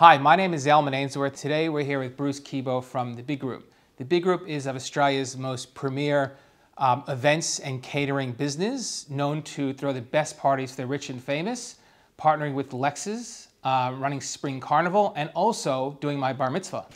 Hi, my name is Zelman Ainsworth. Today we're here with Bruce Keebaugh from The Big Group. The Big Group is of Australia's most premier um, events and catering business, known to throw the best parties for the rich and famous, partnering with Lexus, uh, running Spring Carnival, and also doing my bar mitzvah.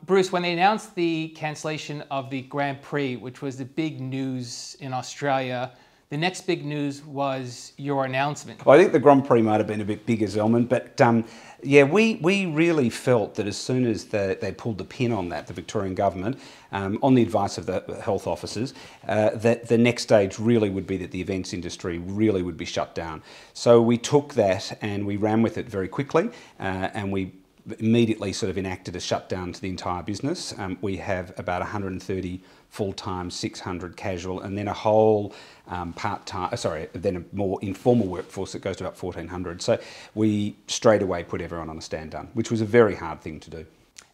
Bruce, when they announced the cancellation of the Grand Prix, which was the big news in Australia, the next big news was your announcement. Well, I think the Grand Prix might have been a bit bigger, Zelman, but um, yeah, we, we really felt that as soon as the, they pulled the pin on that, the Victorian government, um, on the advice of the health officers, uh, that the next stage really would be that the events industry really would be shut down. So we took that and we ran with it very quickly, uh, and we immediately sort of enacted a shutdown to the entire business. Um, we have about 130 full-time, 600 casual, and then a whole um, part-time, uh, sorry, then a more informal workforce that goes to about 1,400. So we straight away put everyone on a stand down, which was a very hard thing to do.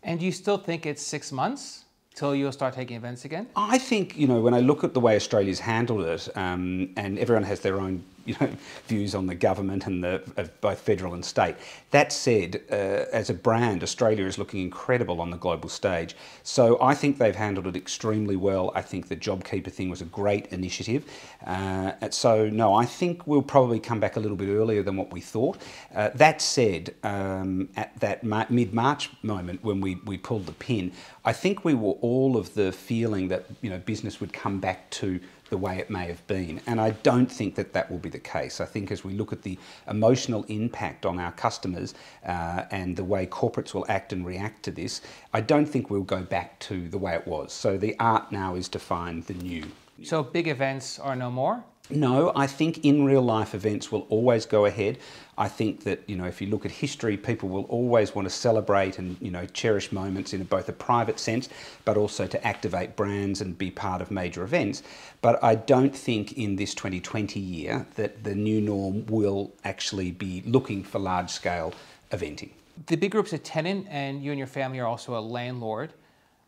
And you still think it's six months? till you'll start taking events again? I think, you know, when I look at the way Australia's handled it, um, and everyone has their own you know, views on the government and the of both federal and state. That said, uh, as a brand, Australia is looking incredible on the global stage. So I think they've handled it extremely well. I think the JobKeeper thing was a great initiative. Uh, so no, I think we'll probably come back a little bit earlier than what we thought. Uh, that said, um, at that mid-March moment when we, we pulled the pin, I think we were all of the feeling that you know business would come back to the way it may have been. And I don't think that that will be the case. I think as we look at the emotional impact on our customers uh, and the way corporates will act and react to this, I don't think we'll go back to the way it was. So the art now is to find the new. So big events are no more? No, I think in real life events will always go ahead. I think that, you know, if you look at history, people will always want to celebrate and, you know, cherish moments in both a private sense, but also to activate brands and be part of major events. But I don't think in this 2020 year that the new norm will actually be looking for large scale eventing. The big group's a tenant and you and your family are also a landlord.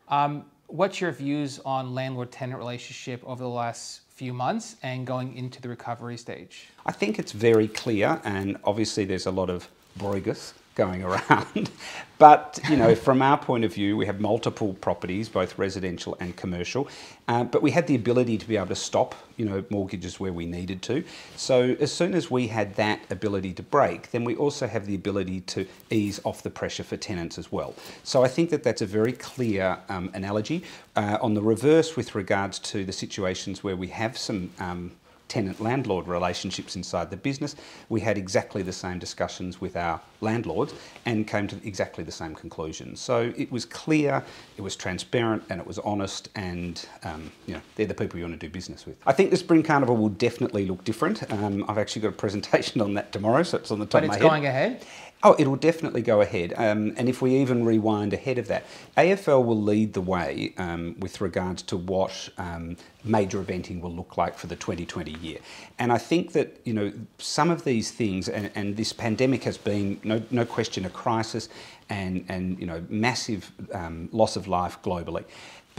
Um, what's your views on landlord-tenant relationship over the last few months and going into the recovery stage? I think it's very clear, and obviously there's a lot of Bruigus going around. but you know, from our point of view, we have multiple properties, both residential and commercial. Uh, but we had the ability to be able to stop, you know, mortgages where we needed to. So as soon as we had that ability to break, then we also have the ability to ease off the pressure for tenants as well. So I think that that's a very clear um, analogy. Uh, on the reverse, with regards to the situations where we have some um, tenant landlord relationships inside the business, we had exactly the same discussions with our landlords and came to exactly the same conclusions. So it was clear, it was transparent, and it was honest, and um, you know they're the people you want to do business with. I think the Spring Carnival will definitely look different. Um, I've actually got a presentation on that tomorrow, so it's on the top but of my head. But it's going ahead? Oh, it will definitely go ahead. Um, and if we even rewind ahead of that, AFL will lead the way um, with regards to what um, major eventing will look like for the 2020 year. And I think that, you know, some of these things, and, and this pandemic has been, no, no question, a crisis and, and you know, massive um, loss of life globally.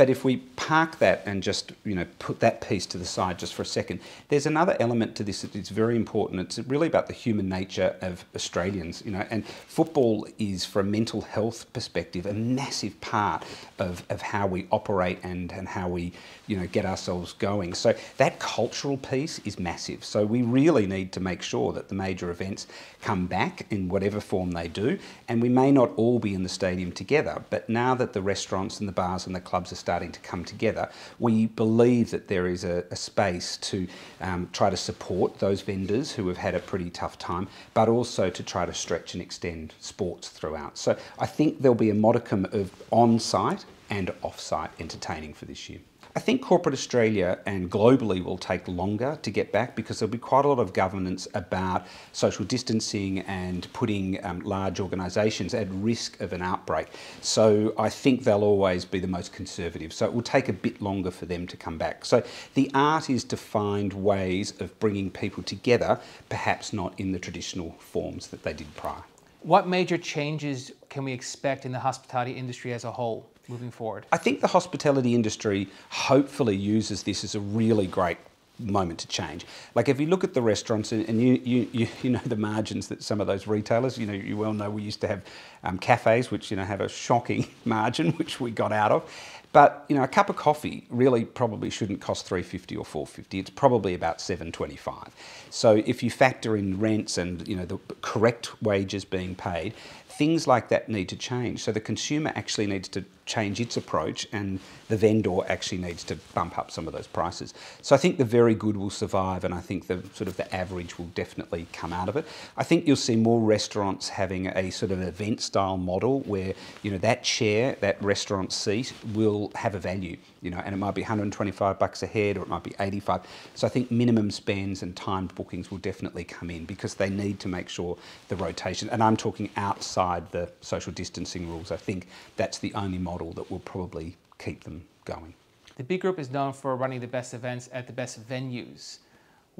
But if we park that and just you know put that piece to the side just for a second, there's another element to this that is very important. It's really about the human nature of Australians, you know, and football is, from a mental health perspective, a massive part of, of how we operate and, and how we you know get ourselves going. So that cultural piece is massive. So we really need to make sure that the major events come back in whatever form they do, and we may not all be in the stadium together, but now that the restaurants and the bars and the clubs are starting to come together, we believe that there is a, a space to um, try to support those vendors who have had a pretty tough time, but also to try to stretch and extend sports throughout. So I think there'll be a modicum of on-site and off-site entertaining for this year. I think corporate Australia and globally will take longer to get back because there'll be quite a lot of governance about social distancing and putting um, large organisations at risk of an outbreak. So I think they'll always be the most conservative. So it will take a bit longer for them to come back. So the art is to find ways of bringing people together, perhaps not in the traditional forms that they did prior. What major changes can we expect in the hospitality industry as a whole moving forward? I think the hospitality industry hopefully uses this as a really great moment to change. Like if you look at the restaurants and, and you, you, you, know the margins that some of those retailers, you know, you well know we used to have um, cafes which, you know, have a shocking margin, which we got out of. But you know, a cup of coffee really probably shouldn't cost 350 or 450. It's probably about 725. So if you factor in rents and you know the correct wages being paid, things like that need to change. So the consumer actually needs to change its approach and the vendor actually needs to bump up some of those prices. So I think the very good will survive and I think the sort of the average will definitely come out of it. I think you'll see more restaurants having a sort of event style model where, you know, that chair, that restaurant seat will have a value, you know, and it might be 125 bucks a head or it might be 85. So I think minimum spends and timed bookings will definitely come in because they need to make sure the rotation, and I'm talking outside the social distancing rules. I think that's the only model model that will probably keep them going. The Big Group is known for running the best events at the best venues.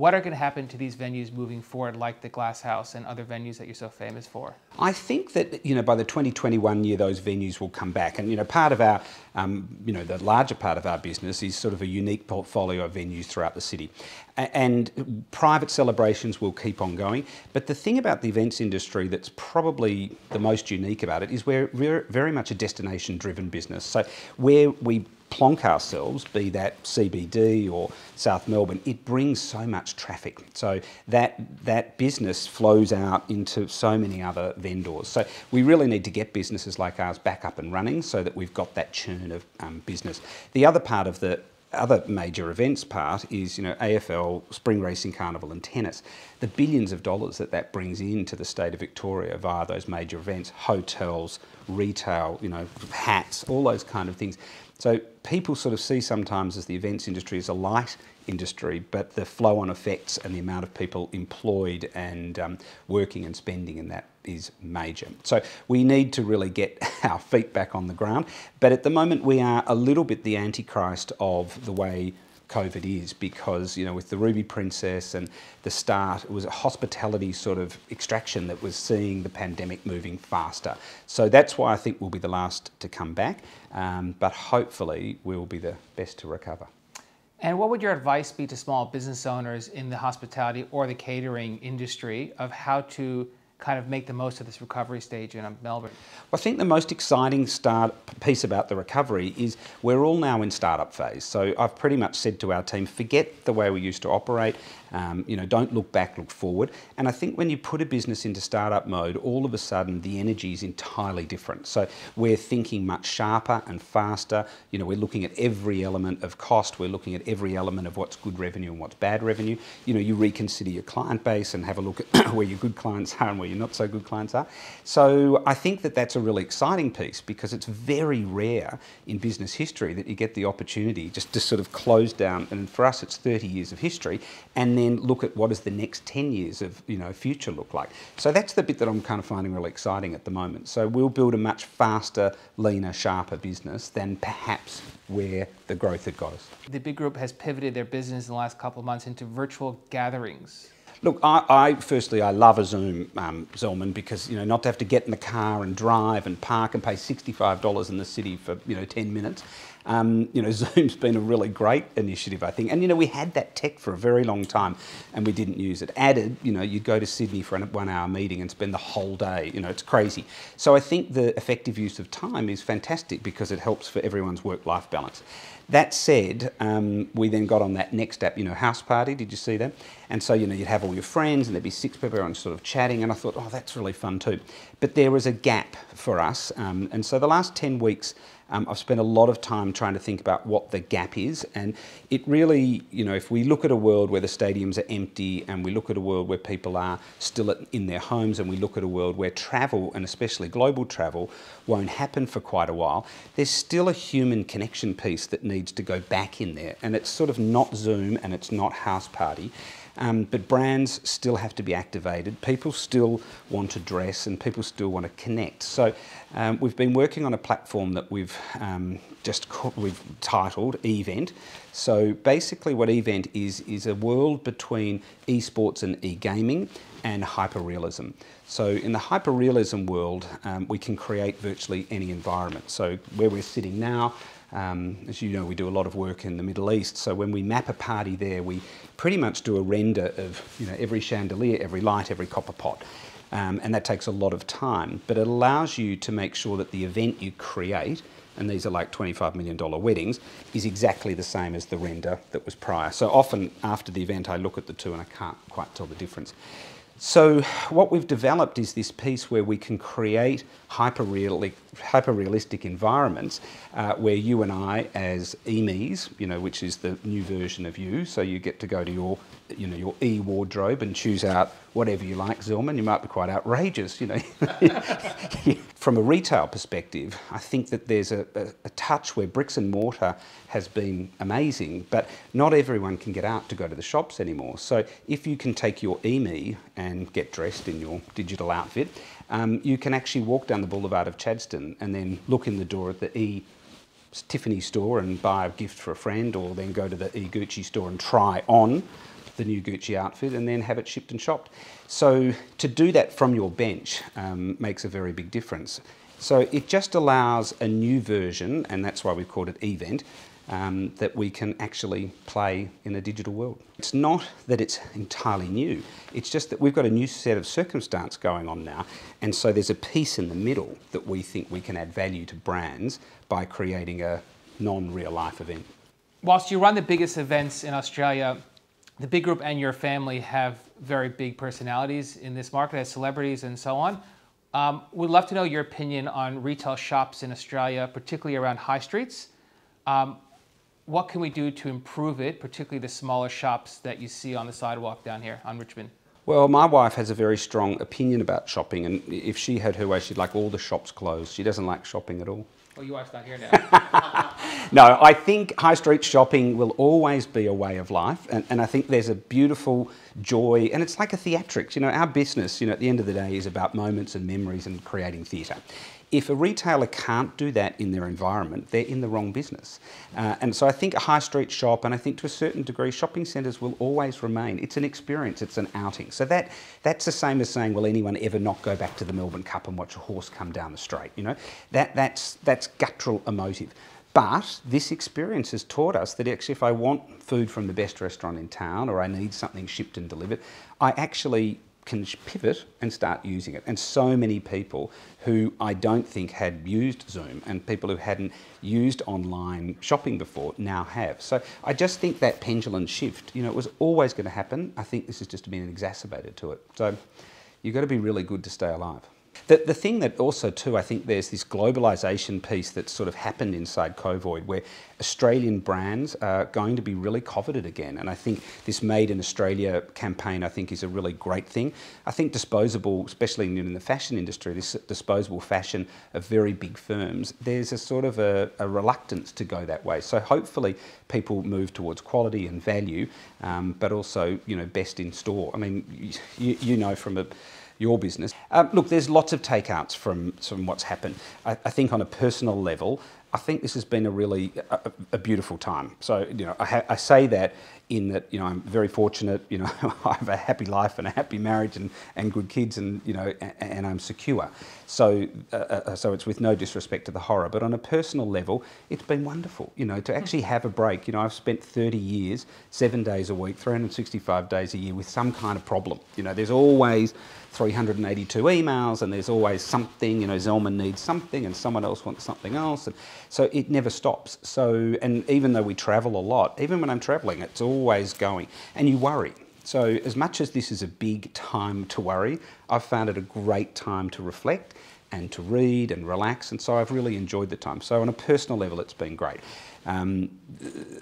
What are going to happen to these venues moving forward, like the Glass House and other venues that you're so famous for? I think that you know by the 2021 year, those venues will come back, and you know part of our, um, you know, the larger part of our business is sort of a unique portfolio of venues throughout the city, and private celebrations will keep on going. But the thing about the events industry that's probably the most unique about it is we're very much a destination-driven business. So where we plonk ourselves, be that CBD or South Melbourne, it brings so much traffic. So that that business flows out into so many other vendors. So we really need to get businesses like ours back up and running so that we've got that churn of um, business. The other part of the other major events part is you know AFL, Spring Racing Carnival, and tennis. The billions of dollars that that brings into the state of Victoria via those major events, hotels, retail, you know, hats, all those kind of things. So people sort of see sometimes as the events industry as a light industry, but the flow-on effects and the amount of people employed and um, working and spending in that is major. So we need to really get our feet back on the ground. But at the moment, we are a little bit the antichrist of the way COVID is because, you know, with the Ruby Princess and the start, it was a hospitality sort of extraction that was seeing the pandemic moving faster. So that's why I think we'll be the last to come back, um, but hopefully we'll be the best to recover. And what would your advice be to small business owners in the hospitality or the catering industry of how to kind of make the most of this recovery stage in Melbourne? Well, I think the most exciting start piece about the recovery is we're all now in startup phase. So I've pretty much said to our team, forget the way we used to operate. Um, you know, don't look back, look forward. And I think when you put a business into startup mode, all of a sudden the energy is entirely different. So we're thinking much sharper and faster. You know, we're looking at every element of cost. We're looking at every element of what's good revenue and what's bad revenue. You know, you reconsider your client base and have a look at where your good clients are and where your not so good clients are. So I think that that's a really exciting piece because it's very rare in business history that you get the opportunity just to sort of close down. And for us, it's 30 years of history. And then look at what does the next 10 years of you know future look like. So that's the bit that I'm kind of finding really exciting at the moment. So we'll build a much faster, leaner, sharper business than perhaps where the growth had got us. The big group has pivoted their business in the last couple of months into virtual gatherings. Look, I, I, firstly I love a Zoom, um, Zelman, because you know not to have to get in the car and drive and park and pay sixty-five dollars in the city for you know ten minutes. Um, you know, Zoom's been a really great initiative, I think. And you know, we had that tech for a very long time, and we didn't use it. Added, you know, you'd go to Sydney for a one-hour meeting and spend the whole day. You know, it's crazy. So I think the effective use of time is fantastic because it helps for everyone's work-life balance. That said, um, we then got on that next app, you know, House Party, did you see that? And so, you know, you'd have all your friends and there'd be six people on sort of chatting and I thought, oh, that's really fun too. But there was a gap for us. Um, and so the last 10 weeks, um, I've spent a lot of time trying to think about what the gap is. And it really, you know, if we look at a world where the stadiums are empty and we look at a world where people are still in their homes and we look at a world where travel, and especially global travel, won't happen for quite a while, there's still a human connection piece that needs to go back in there. And it's sort of not Zoom and it's not House Party. Um, but brands still have to be activated. People still want to dress and people still want to connect. So um, we've been working on a platform that we've um, just we've titled Event. So basically, what Event is is a world between esports and e-gaming and hyperrealism. So in the hyperrealism world, um, we can create virtually any environment. So where we're sitting now, Um, as you know, we do a lot of work in the Middle East. So when we map a party there, we pretty much do a render of you know every chandelier, every light, every copper pot. Um, and that takes a lot of time, but it allows you to make sure that the event you create and these are like $25 million weddings, is exactly the same as the render that was prior. So often after the event, I look at the two and I can't quite tell the difference. So what we've developed is this piece where we can create hyper-realistic, hyper-realistic environments uh, where you and I, as EMEs, you know, which is the new version of you, so you get to go to your, you know, your E wardrobe and choose out whatever you like, Zelman. You might be quite outrageous, you know. From a retail perspective, I think that there's a, a, a touch where bricks and mortar has been amazing, but not everyone can get out to go to the shops anymore. So if you can take your EME and get dressed in your digital outfit, um, you can actually walk down the boulevard of Chadstone and then look in the door at the E Tiffany store and buy a gift for a friend, or then go to the E Gucci store and try on the new Gucci outfit and then have it shipped and shopped. So to do that from your bench um, makes a very big difference. So it just allows a new version, and that's why we've called it Event, um, that we can actually play in a digital world. It's not that it's entirely new, it's just that we've got a new set of circumstance going on now, and so there's a piece in the middle that we think we can add value to brands by creating a non-real life event. Whilst you run the biggest events in Australia, the big group and your family have very big personalities in this market as celebrities and so on. Um, we'd love to know your opinion on retail shops in Australia, particularly around high streets. Um, what can we do to improve it, particularly the smaller shops that you see on the sidewalk down here on Richmond? Well, my wife has a very strong opinion about shopping, and if she had her way, she'd like all the shops closed. She doesn't like shopping at all. Well, your wife's not here now. no, I think high street shopping will always be a way of life, and, and I think there's a beautiful joy, and it's like a theatrics. You know, our business, you know, at the end of the day, is about moments and memories and creating theatre. If a retailer can't do that in their environment, they're in the wrong business. Uh, and so I think a high street shop, and I think to a certain degree, shopping centres will always remain. It's an experience, it's an outing. So that that's the same as saying, will anyone ever not go back to the Melbourne Cup and watch a horse come down the straight? You know, that that's that's guttural emotive. But this experience has taught us that actually, if I want food from the best restaurant in town or I need something shipped and delivered, I actually can pivot and start using it. And so many people who I don't think had used Zoom and people who hadn't used online shopping before now have. So I just think that pendulum shift, you know, it was always going to happen. I think this has just been exacerbated to it. So you've got to be really good to stay alive. The, the thing that also too, I think there's this globalisation piece that's sort of happened inside COVID where Australian brands are going to be really coveted again. And I think this Made in Australia campaign, I think, is a really great thing. I think disposable, especially in the fashion industry, this disposable fashion of very big firms, there's a sort of a, a reluctance to go that way. So hopefully people move towards quality and value, um, but also, you know, best in store. I mean, you, you know from a your business. Um, look, there's lots of takeouts from, from what's happened. I, I think on a personal level, I think this has been a really a, a beautiful time. So you know, I, I, say that in that you know I'm very fortunate. You know, I have a happy life and a happy marriage and, and good kids, and you know, and, and I'm secure. So uh, uh, so it's with no disrespect to the horror, but on a personal level, it's been wonderful. You know, to actually have a break. You know, I've spent 30 years, seven days a week, 365 days a year with some kind of problem. You know, there's always 382 emails, and there's always something. You know, Zelman needs something, and someone else wants something else, and so it never stops. So, and even though we travel a lot, even when I'm traveling, it's always going, and you worry. So, as much as this is a big time to worry, I've found it a great time to reflect and to read and relax, and so I've really enjoyed the time. So, on a personal level, it's been great. Um,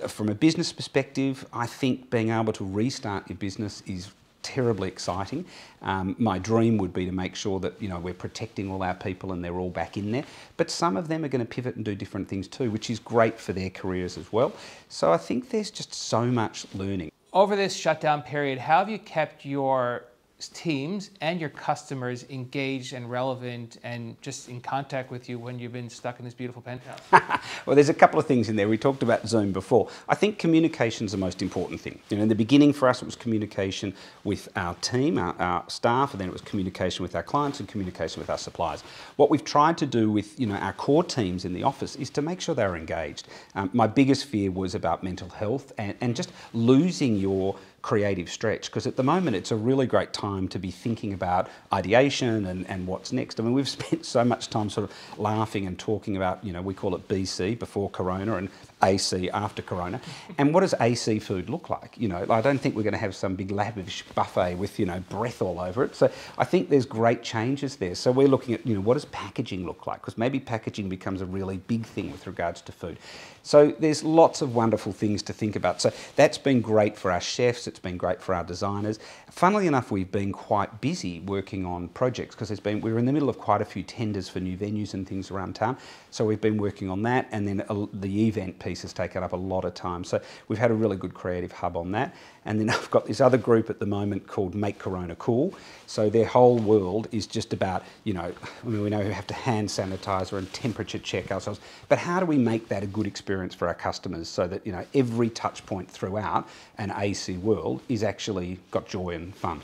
from a business perspective, I think being able to restart your business is terribly exciting. Um, my dream would be to make sure that you know we're protecting all our people and they're all back in there. But some of them are going to pivot and do different things too, which is great for their careers as well. So I think there's just so much learning. Over this shutdown period, how have you kept your teams and your customers engaged and relevant and just in contact with you when you've been stuck in this beautiful penthouse? well, there's a couple of things in there. We talked about Zoom before. I think communication is the most important thing. You know, in the beginning for us, it was communication with our team, our, our staff, and then it was communication with our clients and communication with our suppliers. What we've tried to do with you know our core teams in the office is to make sure they're engaged. Um, my biggest fear was about mental health and, and just losing your creative stretch because at the moment it's a really great time to be thinking about ideation and, and what's next. I mean, we've spent so much time sort of laughing and talking about, you know, we call it BC before Corona and AC after Corona. And what does AC food look like? You know, I don't think we're going to have some big lavish buffet with, you know, breath all over it. So I think there's great changes there. So we're looking at, you know, what does packaging look like? Because maybe packaging becomes a really big thing with regards to food. So there's lots of wonderful things to think about. So that's been great for our chefs, it's been great for our designers. Funnily enough, we've been quite busy working on projects because there's been we're in the middle of quite a few tenders for new venues and things around town. So we've been working on that, and then uh, the event piece has taken up a lot of time. So we've had a really good creative hub on that. And then I've got this other group at the moment called Make Corona Cool. So their whole world is just about, you know, I mean, we know we have to hand sanitizer and temperature check ourselves, but how do we make that a good experience for our customers so that, you know, every touch point throughout an AC world is actually got joy and fun.